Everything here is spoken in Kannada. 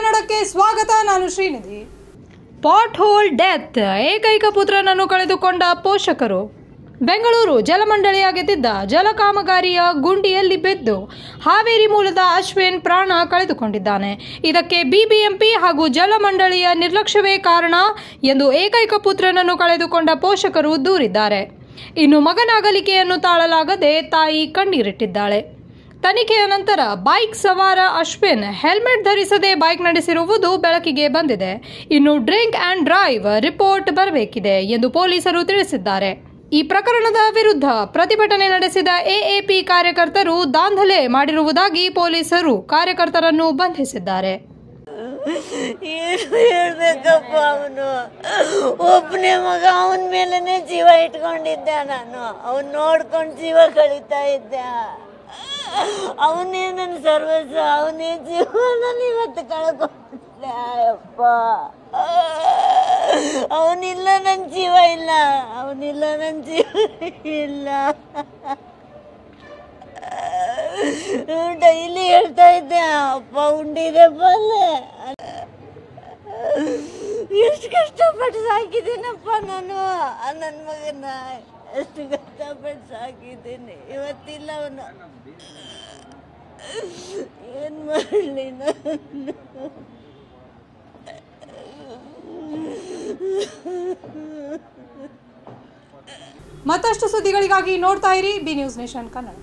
ನ್ಯೂಸ್ಗೆ ಸ್ವಾಗತ, ನಾನು ಶ್ರೀನಿಧಿ. ಪಾಟ್ ಹೋಲ್ ಡೆತ್ ಏಕೈಕ ಪುತ್ರನನ್ನು ಕಳೆದುಕೊಂಡ ಪೋಷಕರು. ಬೆಂಗಳೂರು ಜಲಮಂಡಳಿಯಾಗಿದ್ದ ಜಲ ಕಾಮಗಾರಿಯ ಗುಂಡಿಯಲ್ಲಿ ಬಿದ್ದು ಹಾವೇರಿ ಮೂಲದ ಅಶ್ವಿನ್ ಪ್ರಾಣ ಕಳೆದುಕೊಂಡಿದ್ದಾನೆ. ಇದಕ್ಕೆ ಬಿಬಿಎಂಪಿ ಹಾಗೂ ಜಲಮಂಡಳಿಯ ನಿರ್ಲಕ್ಷ್ಯವೇ ಕಾರಣ ಎಂದು ಏಕೈಕ ಪುತ್ರನನ್ನು ಕಳೆದುಕೊಂಡ ಪೋಷಕರು ದೂರಿದ್ದಾರೆ. ಇನ್ನು ಮಗನ ಅಗಲಿಕೆಯನ್ನು ತಾಳಲಾಗದೆ ತಾಯಿ ಕಣ್ಣೀರಿಟ್ಟಿದ್ದಾಳೆ. ತನಿಖೆಯ ನಂತರ ಬೈಕ್ ಸವಾರ ಅಶ್ವಿನ್ ಹೆಲ್ಮೆಟ್ ಧರಿಸದೆ ಬೈಕ್ ನಡೆಸಿರುವುದು ಬೆಳಕಿಗೆ ಬಂದಿದೆ. ಇನ್ನು ಡ್ರಿಂಕ್ ಆ್ಯಂಡ್ ಡ್ರೈವ್ ರಿಪೋರ್ಟ್ ಬರಬೇಕಿದೆ ಎಂದು ಪೊಲೀಸರು ತಿಳಿಸಿದ್ದಾರೆ. ಈ ಪ್ರಕರಣದ ವಿರುದ್ಧ ಪ್ರತಿಭಟನೆ ನಡೆಸಿದ ಎಎಪಿ ಕಾರ್ಯಕರ್ತರು ದಾಂಧಲೆ ಮಾಡಿರುವುದಾಗಿ ಪೊಲೀಸರು ಕಾರ್ಯಕರ್ತರನ್ನು ಬಂಧಿಸಿದ್ದಾರೆ. ಹೇಳ್ಬೇಕಪ್ಪ ಅವನು? ಒಬ್ಬನೇ ಮಗ ಅವನ ಜೀವ ಇಟ್ಕೊಂಡಿದ್ದೆ ನಾನು. ಅವನ್ ನೋಡ್ಕೊಂಡು ಜೀವ ಕಳೀತಾ ಇದ್ದೆ. ಅವನೇ ನನ್ನ ಸರ್ವಸ್ವ, ಅವನೇ ಜೀವನ ಇವತ್ತು ಕಳ್ಕೊಂಡೆ ಅಪ್ಪ ಅವನಿಲ್ಲ ನನ್ನ ಜೀವ ಇಲ್ಲ. ಅವನಿಲ್ಲ ನನ್ನ ಜೀವ ಇಲ್ಲ. ಡೈಲಿ ಹೇಳ್ತಾ ಇದ್ದೆ, ಅಪ್ಪ, ಉಂಡಿದೆ, ಬಲ್ಲೆ. ಎಷ್ಟು ಕಷ್ಟಪಟ್ಟು ಸಾಕಿದ್ದೀನಪ್ಪ ನಾನು. ನನ್ನ ಮಗನ ಎಷ್ಟು ಕಷ್ಟಪಟ್ಟು ಸಾಕಿದ್ದೀನಿ. ಇವತ್ತಿಲ್ಲ ಅವನು. ಏನು ಮಾಡಲಿ ನಾನು? ಮತ್ತಷ್ಟು ಸುದ್ದಿಗಳಿಗಾಗಿ ನೋಡ್ತಾ ಇರಿ. B news nation Kannada.